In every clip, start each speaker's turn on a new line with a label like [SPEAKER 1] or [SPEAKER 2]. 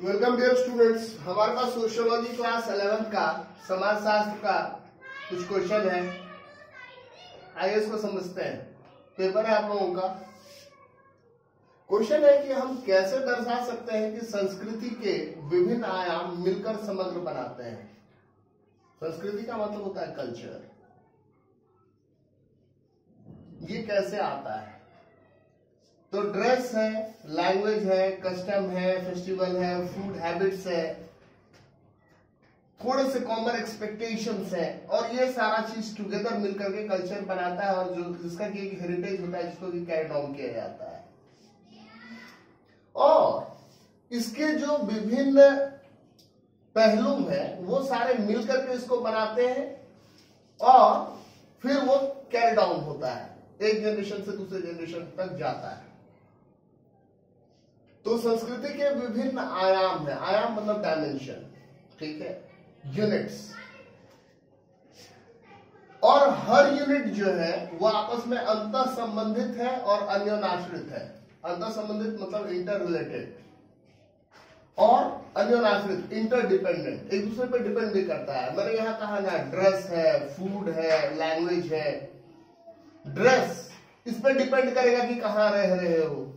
[SPEAKER 1] Welcome dear students हमारे पास sociology class 11 का समाज शास्त्र का कुछ क्वेश्चन है। आइए इसको समझते हैं। पेपर है आप लोगों का। क्वेश्चन है कि हम कैसे दर्शा सकते हैं कि संस्कृति के विभिन्न आयाम मिलकर समग्र बनाते हैं। संस्कृति का मतलब होता है कल्चर ये कैसे आता है? तो ड्रेस है लैंग्वेज है कस्टम है फेस्टिवल है फ़ूड हैबिट्स है, थोड़े से कॉमन एक्सपेक्टेशंस है। और ये सारा चीज़ टुगेदर मिलकर के कल्चर बनाता है और जो, जिसका कि एक हेरिटेज होता है, जिसको कि कैरी डाउन किया जाता है। और इसके जो विभिन्न पहलू है, वो सारे मिलकर के इसको बनाते हैं और फिर वो कैरी डाउन होता है। एक जनरेशन से दूसरे जनरेशन तक जाता है। तो संस्कृति के विभिन्न आयाम है। आयाम मतलब डायमेंशन ठीक है? यूनिट्स और हर यूनिट जो है, वो आपस में अंतर संबंधित है और अन्योनाश्रित है। अंत संबंधित मतलब इंटर रिलेटेड और अन्योनाश्रित इंटरडिपेंडेंट एक दूसरे पर डिपेंड भी करता है। मैंने यहाँ कहा ना ड्रेस है फ़ूड है लैंग्वेज है। ड्रेस इस पर डिपेंड करेगा कि कहाँ रह रहे हो।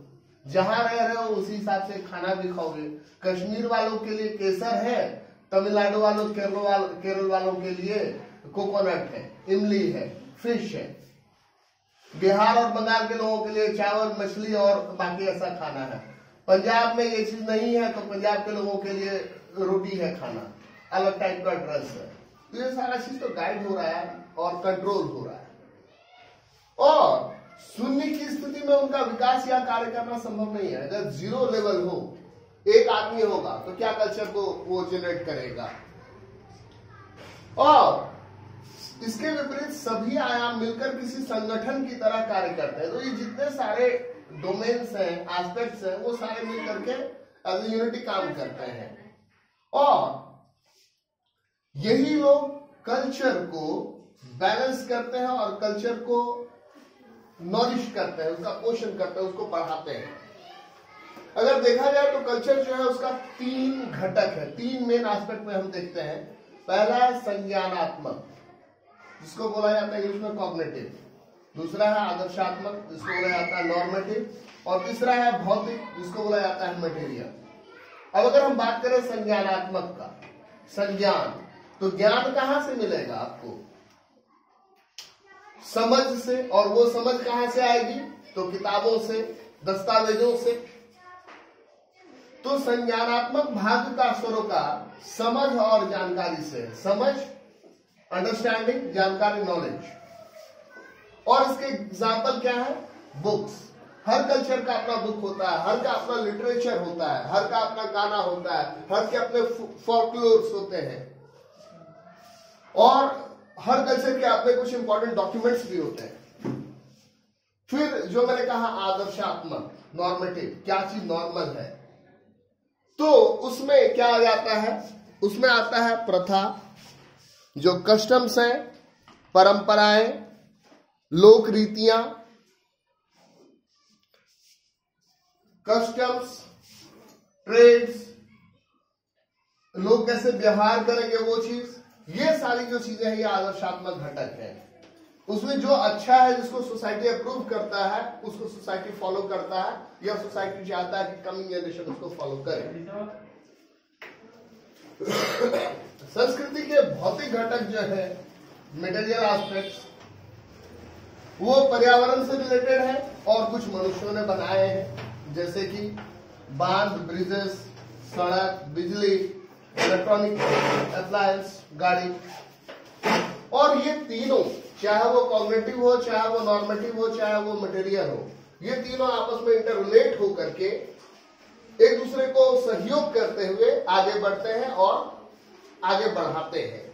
[SPEAKER 1] जहाँ रह रहे हो, उसी हिसाब से खाना भी खाओगे। कश्मीर वालों के लिए केसर है, तमिलनाडु वालों, केरल वालों केरल वालों के लिए कोकोनट है, इमली है, फ़िश है। बिहार और बंगाल के लोगों के लिए चावल, मछली और बाकी ऐसा खाना है। पंजाब में ये चीज़ नहीं है तो पंजाब के लोगों के लिए रोटी है खाना। अलग टाइप का ड्रेस है। तो ये सारा चीज़ तो गाइड हो रहा है और कंट्रोल हो रहा है। और शून्य की स्थिति में उनका विकास या कार्य करना संभव नहीं है। अगर ज़ीरो लेवल हो, एक आदमी होगा तो क्या कल्चर को वो जनरेट करेगा? और इसके विपरीत सभी आयाम मिलकर किसी संगठन की तरह कार्य करते हैं। तो ये जितने सारे डोमेन्स हैं एस्पेक्ट्स हैं, वो सारे मिल करके एज यूनिटी काम करते हैं। और यही लोग कल्चर को बैलेंस करते हैं और कल्चर को नॉरिश करते हैं, उसका पोषण करते हैं, उसको बढ़ाते हैं। अगर देखा जाए तो कल्चर जो है उसका तीन घटक है, तीन मेन एस्पेक्ट में हम देखते हैं। पहला है संज्ञानात्मक, जिसको बोला जाता है इंग्लिश में कॉग्नेटिव दूसरा है आदर्शात्मक, जिसको बोला जाता है नॉर्मेटिव और तीसरा है भौतिक, जिसको बोला जाता है मटेरियल अब अगर हम बात करें संज्ञानात्मक का, संज्ञान तो ज्ञान कहाँ से मिलेगा आपको? समझ से, और वो समझ कहाँ से आएगी? तो किताबों से, दस्तावेजों से। तो संज्ञानात्मक भाग का स्वरोकार समझ और जानकारी से समझ अंडरस्टैंडिंग जानकारी नॉलेज और इसके एग्ज़ाम्पल क्या है? बुक्स हर कल्चर का अपना बुक होता है, हर का अपना लिटरेचर होता है, हर का अपना गाना होता है, हर के अपने फॉर्क्लोर्स होते हैं। और हर कल्चर के अपने कुछ इंपॉर्टेंट डॉक्यूमेंट्स भी होते हैं। फिर जो मैंने कहा, आदर्शात्मक नॉर्मेटिव क्या चीज़ नॉर्मल है? तो उसमें क्या आ जाता है? उसमें आता है प्रथा, जो कस्टम्स है, परंपराएँ, लोक रीतियाँ। कस्टम्स ट्रेड्स लोग कैसे व्यवहार करेंगे वो चीज़? ये सारी जो चीज़ें हैं, ये आदर्शात्मक घटक है। उसमें जो अच्छा है, जिसको सोसाइटी अप्रूव करता है, उसको सोसाइटी फॉलो करता है, या सोसाइटी चाहता है कि कमिंग जनरेशन उसको फॉलो करे। संस्कृति के भौतिक घटक जो है मेटेरियल एस्पेक्ट्स वो पर्यावरण से रिलेटेड है और कुछ मनुष्यों ने बनाए हैं। जैसे कि बाँध ब्रिजेस सड़क, बिजली इलेक्ट्रॉनिक अप्लायंस गाड़ी और ये तीनों, चाहे वो कॉग्नेटिव हो, चाहे वो नॉर्मेटिव हो, चाहे वो मटेरियल हो, ये तीनों आपस में इंटरलेट हो करके एक दूसरे को सहयोग करते हुए आगे बढ़ते हैं और आगे बढ़ाते हैं।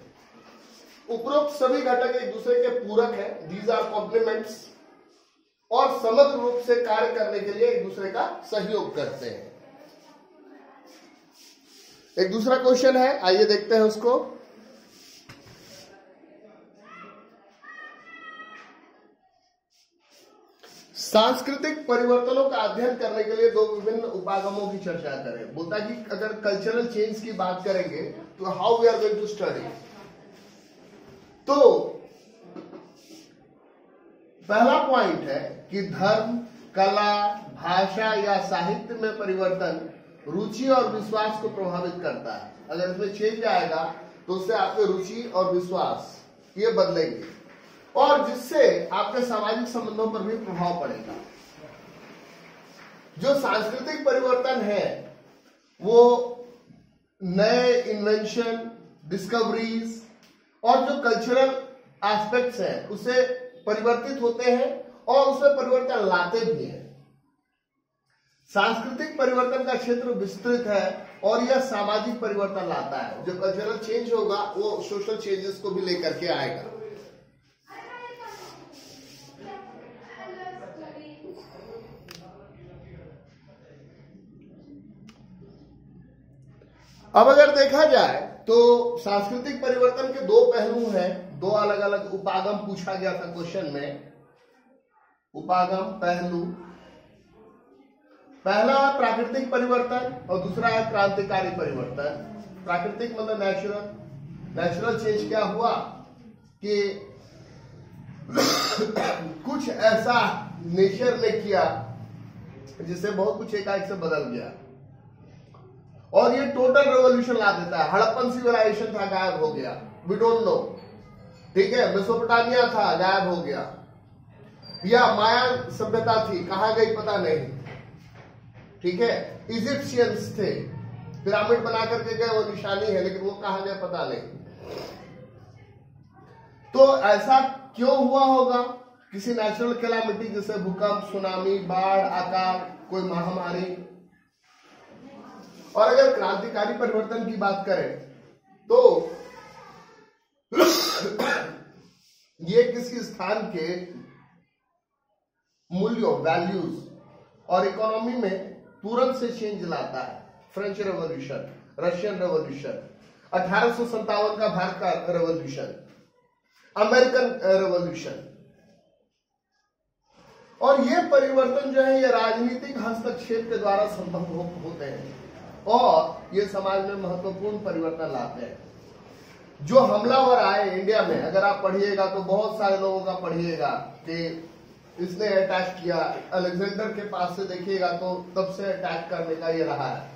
[SPEAKER 1] उपरोक्त सभी घटक एक दूसरे के पूरक है। दीज आर कॉम्प्लीमेंट्स और समग्र रूप से कार्य करने के लिए एक दूसरे का सहयोग करते हैं। एक दूसरा क्वेश्चन है, आइए देखते हैं उसको। सांस्कृतिक परिवर्तनों का अध्ययन करने के लिए दो विभिन्न उपागमों की चर्चा करें। बोलता कि अगर कल्चरल चेंज की बात करेंगे तो how we are going to study तो पहला पॉइंट है कि धर्म, कला, भाषा या साहित्य में परिवर्तन रुचि और विश्वास को प्रभावित करता है। अगर इसमें चेंज आएगा तो उससे आपके रुचि और विश्वास ये बदलेंगे। और जिससे आपके सामाजिक संबंधों पर भी प्रभाव पड़ेगा। जो सांस्कृतिक परिवर्तन है, वो नए इन्वेंशन डिस्कवरीज और जो कल्चरल एस्पेक्ट्स हैं, उसे परिवर्तित होते हैं और उसमें परिवर्तन लाते भी हैं। सांस्कृतिक परिवर्तन का क्षेत्र विस्तृत है और यह सामाजिक परिवर्तन लाता है। जो कल्चरल चेंज होगा, वो सोशल चेंजेस को भी लेकर के आएगा। अब अगर देखा जाए तो सांस्कृतिक परिवर्तन के दो पहलू हैं। दो अलग अलग उपागम पूछा गया था क्वेश्चन में। उपागम पहलू पहला है प्राकृतिक परिवर्तन और दूसरा है क्रांतिकारी परिवर्तन। प्राकृतिक मतलब नेचुरल नेचुरल चेंज क्या हुआ? कि कुछ ऐसा नेचर ने किया, जिससे बहुत कुछ एकाएक से बदल गया। और ये टोटल रेवोल्यूशन ला देता है। हड़प्पन सिविलाइजेशन था, गायब हो गया। वी डोंट नो ठीक है? मेसोपोटामिया था, गायब हो गया। या माया सभ्यता थी, कहा गई पता नहीं। ठीक है? इजिप्शियंस थे। पिरामिड बना करके गए, वो निशानी है, लेकिन वो कहा गया पता नहीं। तो ऐसा क्यों हुआ होगा? किसी नेचुरल कैलामिटी जैसे भूकंप सुनामी बाढ़, आकार, कोई महामारी। और अगर क्रांतिकारी परिवर्तन की बात करें तो ये किसी स्थान के मूल्यों वैल्यूज़ और इकोनॉमी में तुरंत से चेंज लाता है। फ्रेंच रेवोल्यूशन रशियन रेवोल्यूशन अठारह का भारत का रेवोल्यूशन अमेरिकन रेवोल्यूशन और ये परिवर्तन जो है, ये राजनीतिक हस्तक्षेप के द्वारा संभव होते हैं। और ये समाज में महत्वपूर्ण परिवर्तन लाते हैं। जो हमलावर आए इंडिया में, अगर आप पढ़िएगा तो बहुत सारे लोगों का पढ़िएगा कि इसने अटैक किया। अलेक्जेंडर के पास से देखिएगा तो तब से अटैक करने का ये रहा है।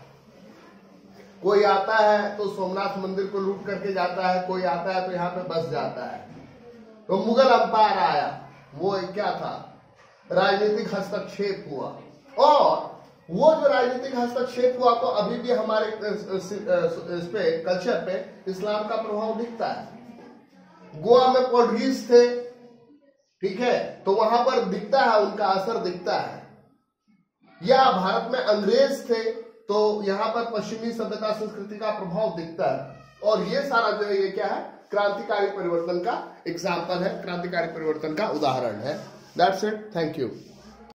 [SPEAKER 1] कोई आता है तो सोमनाथ मंदिर को लूट करके जाता है, कोई आता है तो यहाँ पे बस जाता है। तो मुगल अंपायर आया। वो क्या था? राजनीतिक हस्तक्षेप हुआ। और वो जो राजनीतिक हस्तक्षेप हुआ तो अभी भी हमारे इस पे कल्चर पे, इस्लाम का प्रभाव दिखता है। गोवा में पोर्टुगीज थे ठीक है? तो वहाँ पर दिखता है, उनका असर दिखता है। या भारत में अंग्रेज़ थे तो यहाँ पर पश्चिमी सभ्यता संस्कृति का प्रभाव दिखता है। और ये सारा जो है, ये क्या है? क्रांतिकारी परिवर्तन का एग्ज़ाम्पल है। क्रांतिकारी परिवर्तन का उदाहरण है। That's it thank you